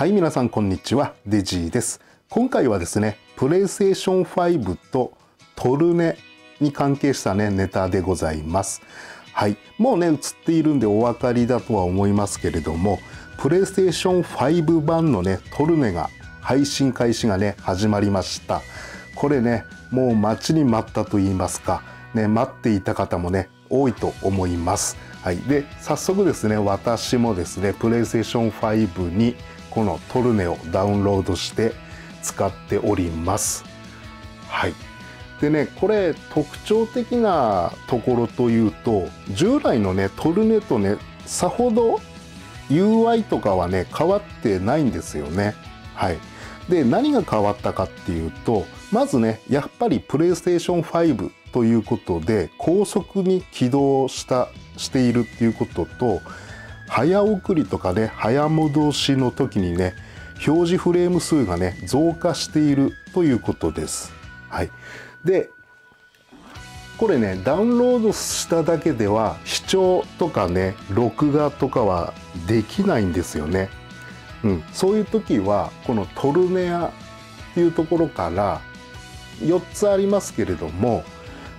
はい皆さんこんにちは。デジーです。今回はですねプレイステーション5とトルネに関係したねネタでございます。はい。もうね映っているんでお分かりだとは思いますけれどもプレイステーション5版のねトルネが配信開始がね始まりました。これねもう待ちに待ったと言いますかね待っていた方もね多いと思います。はい、で早速ですね私もですねプレイステーション5にこのトルネをダウンロードして使っております。はい。でねこれ特徴的なところというと従来のねトルネとねさほど UI とかはね変わってないんですよね。はい。で何が変わったかっていうとまずねやっぱりプレイステーション5ということで高速に起動したしているっていうことと早送りとかね早戻しの時にね表示フレーム数がね増加しているということです。はい、でこれねダウンロードしただけでは視聴とかね録画とかはできないんですよね。うん、そういう時はこのトルネアっていうところから4つありますけれども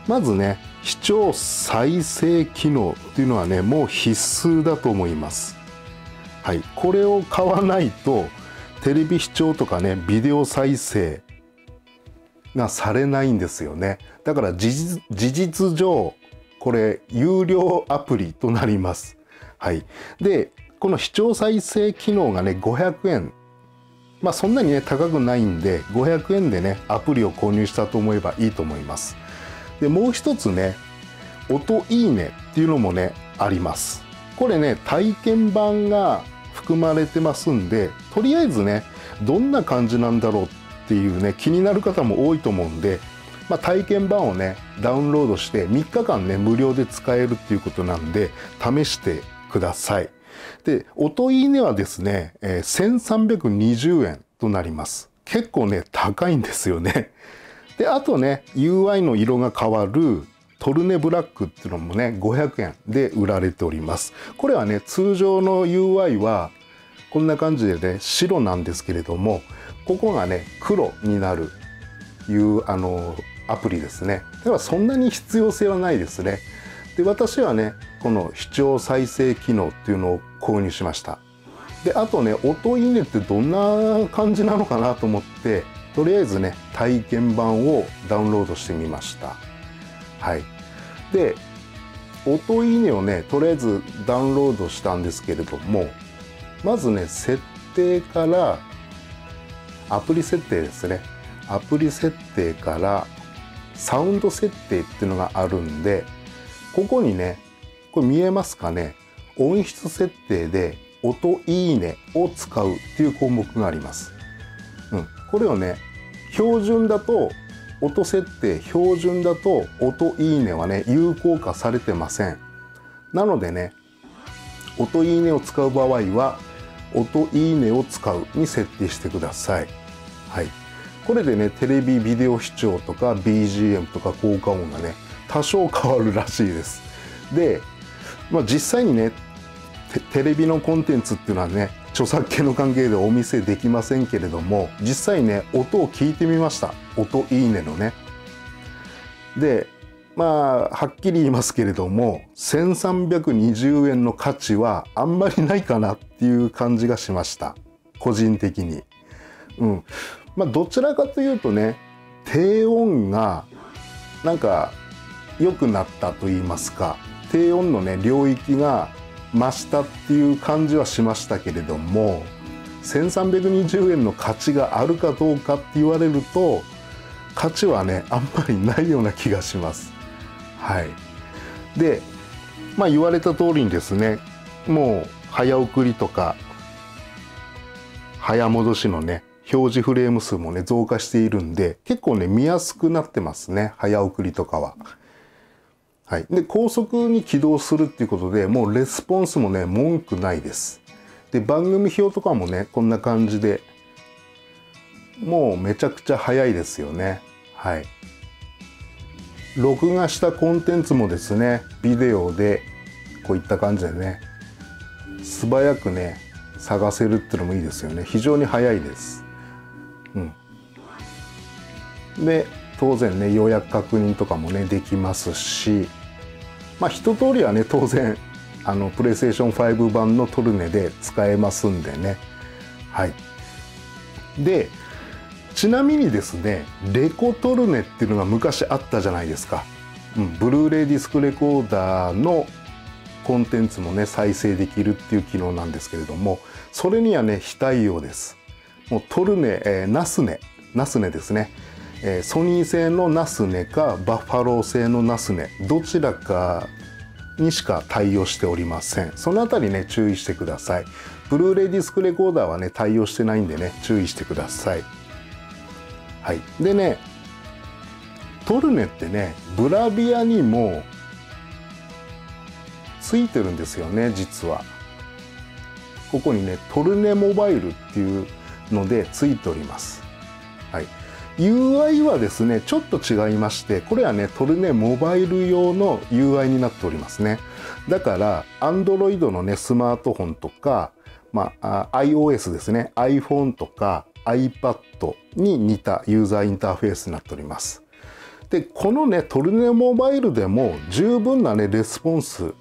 まずね視聴再生機能っていうのはねもう必須だと思います。はい。これを買わないとテレビ視聴とかねビデオ再生がされないんですよね。だから事実事実上これ有料アプリとなります。はい。でこの視聴再生機能がね500円。まあそんなにね高くないんで500円でねアプリを購入したと思えばいいと思います。でもう一つね音いいねっていうのもねあります。これね体験版が含まれてますんでとりあえずねどんな感じなんだろうっていうね気になる方も多いと思うんで、まあ、体験版をねダウンロードして3日間ね無料で使えるっていうことなんで試してください。で音いいねはですね、え、1320円となります。結構ね高いんですよね。であとね UI の色が変わるトルネブラックっていうのもね500円で売られております。これはね通常の UI はこんな感じでね白なんですけれどもここがね黒になるいうあのアプリですね。ではそんなに必要性はないですね。で私はねこの視聴再生機能っていうのを購入しました。であとね音いいねってどんな感じなのかなと思ってとりあえずね体験版をダウンロードしてみました。はい。で音いいねをねとりあえずダウンロードしたんですけれどもまずね設定からアプリ設定ですね。アプリ設定からサウンド設定っていうのがあるんでここにねこれ見えますかね？音質設定で音いいねを使うっていう項目があります。これをね標準だと音設定標準だと音いいねはね有効化されてません。なのでね音いいねを使う場合は音いいねを使うに設定してください。はい。これでねテレビビデオ視聴とか BGM とか効果音がね多少変わるらしいです。で、まあ、実際にねテレビのコンテンツっていうのはね著作権の関係でお見せできませんけれども実際ね音を聞いてみました。音いいねのね。でまあはっきり言いますけれども1320円の価値はあんまりないかなっていう感じがしました。個人的に。うん。まあどちらかというとね低音がなんか良くなったと言いますか低音のね領域が増したっていう感じはしましたけれども1320円の価値があるかどうかって言われると価値はねあんまりないような気がします。はい、でまあ言われた通りにですねもう早送りとか早戻しのね表示フレーム数もね増加しているんで結構ね見やすくなってますね早送りとかは。はい、で高速に起動するっていうことでもうレスポンスもね文句ないです。で番組表とかもねこんな感じでもうめちゃくちゃ早いですよね。はい。録画したコンテンツもですねビデオでこういった感じでね素早くね探せるっていうのもいいですよね非常に早いですうんで当然ね予約確認とかもねできますしまあ一通りはね当然あのプレイステーション5版のトルネで使えますんでね。はい。でちなみにですねレコトルネっていうのが昔あったじゃないですか、うん、ブルーレイディスクレコーダーのコンテンツもね再生できるっていう機能なんですけれどもそれにはね非対応です。もうトルネ、えー、ナスネナスネですね、えー、ソニー製のナスネかバッファロー製のナスネどちらかにしか対応しておりません。そのあたりね注意してください。ブルーレイディスクレコーダーはね対応してないんでね注意してください。はい。でねトルネってねブラビアにもついてるんですよね実は。ここにねトルネモバイルっていうのでついております。UI はですねちょっと違いましてこれはねトルネモバイル用の UI になっておりますね。だから Android のねスマートフォンとか、まあ、iOS ですね iPhone とか iPad に似たユーザーインターフェースになっております。でこのねトルネモバイルでも十分なねレスポンス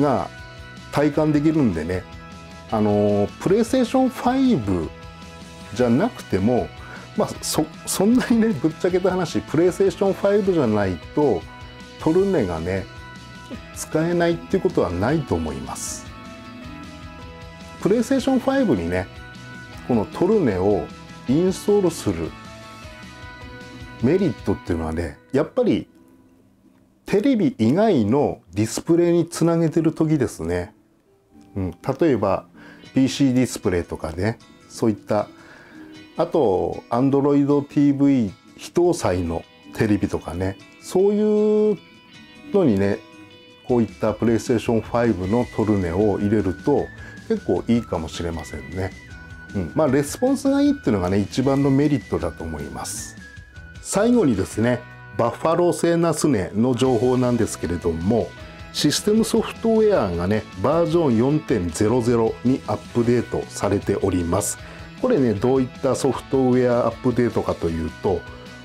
が体感できるんでねあのプレイステーション5じゃなくてもまあそそんなにねぶっちゃけた話プレイステーション5じゃないとトルネがね使えないっていうことはないと思います。プレイステーション5にねこのトルネをインストールするメリットっていうのはねやっぱりテレビ以外のディスプレイにつなげてる時ですね、うん、例えば PC ディスプレイとかねそういったあと Android TV 非搭載のテレビとかねそういうのにねこういった PlayStation 5のトルネを入れると結構いいかもしれませんね。うん、まあレスポンスがいいっていうのがね一番のメリットだと思います。最後にですねバッファロー製ナスネの情報なんですけれどもシステムソフトウェアがねバージョン4.00にアップデートされておりますこれねどういったソフトウェアアップデートかというと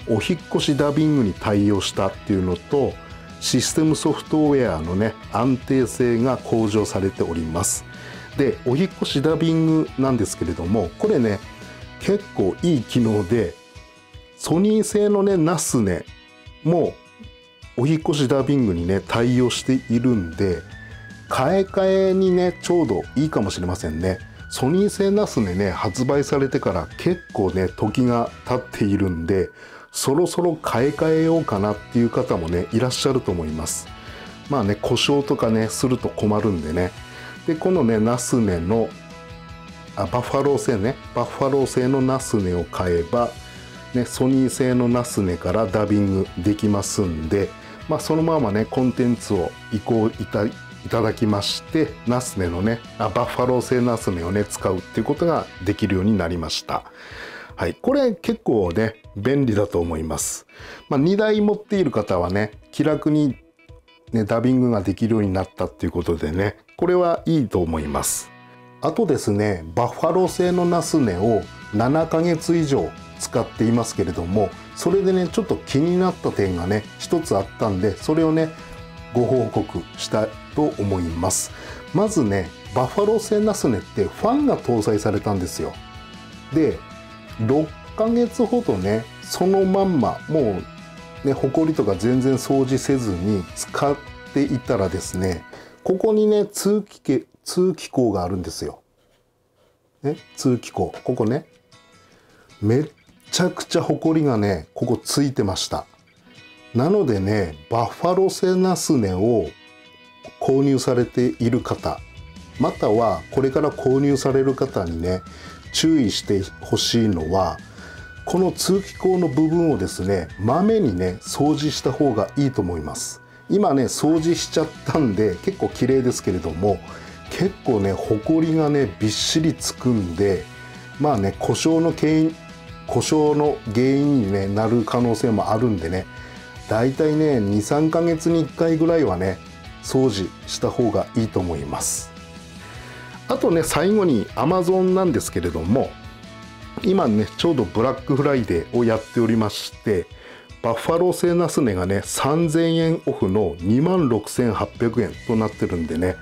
お引越しダビングに対応したっていうのとシステムソフトウェアのね安定性が向上されております。でお引越しダビングなんですけれどもこれね結構いい機能でソニー製のねナスネもお引越しダビングにね対応しているんで買い替えにねちょうどいいかもしれませんね。ソニー製ナスネね発売されてから結構ね時が経っているんでそろそろ買い替えようかなっていう方もねいらっしゃると思います。まあね故障とかねすると困るんでね。でこのね nasne のあバッファロー製ね。バッファロー製の nasne を買えばね、ソニー製の nasne からダビングできますんで、まあ、そのままねコンテンツを移行いたいいただきまして nasne のねあバッファロー製 nasne をね使うっていうことができるようになりました。はい、これ結構ね便利だと思います。まあ、2台持っている方はね気楽にねダビングができるようになったっていうことでねこれはいいと思います。あとですねバッファロー製のナスネを7ヶ月以上使っていますけれどもそれでねちょっと気になった点がね一つあったんでそれをねご報告したと思います。まずねバッファロー製ナスネってファンが搭載されたんですよ。で6ヶ月ほどねそのまんまもうねほこりとか全然掃除せずに使っていたらですねここにね通気通気口があるんですよ。ね、通気口。ここねめっちゃくちゃホコリがねここついてました。なのでねバッファローセナスネを購入されている方またはこれから購入される方にね注意してほしいのはこの通気口の部分をですねまめにね掃除した方がいいと思います。今ね掃除しちゃったんで結構綺麗ですけれども結構ねほこりがねびっしりつくんでまあね故障の原因故障の原因に、ね、なる可能性もあるんでねだいたいね23ヶ月に1回ぐらいはね掃除した方がいいと思います。あとね最後に Amazon なんですけれども今ねちょうどブラックフライデーをやっておりましてバッファロー製ナスネがね3000円オフの2万6800円となってるんでね、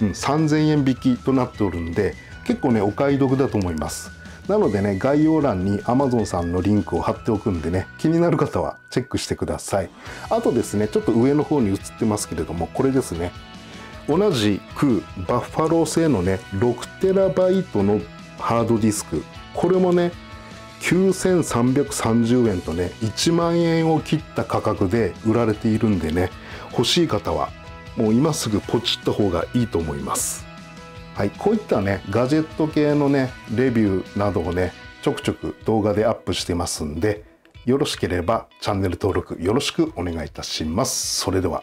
うん、3000円引きとなっておるんで結構ねお買い得だと思います。なのでね概要欄に Amazon さんのリンクを貼っておくんでね気になる方はチェックしてください。あとですねちょっと上の方に映ってますけれどもこれですね。同じくバッファロー製のね 6TB のハードディスク。これもね9330円とね1万円を切った価格で売られているんでね欲しい方はもう今すぐポチった方がいいと思います。はいこういったねガジェット系のねレビューなどをねちょくちょく動画でアップしてますんでよろしければチャンネル登録よろしくお願いいたします。それでは。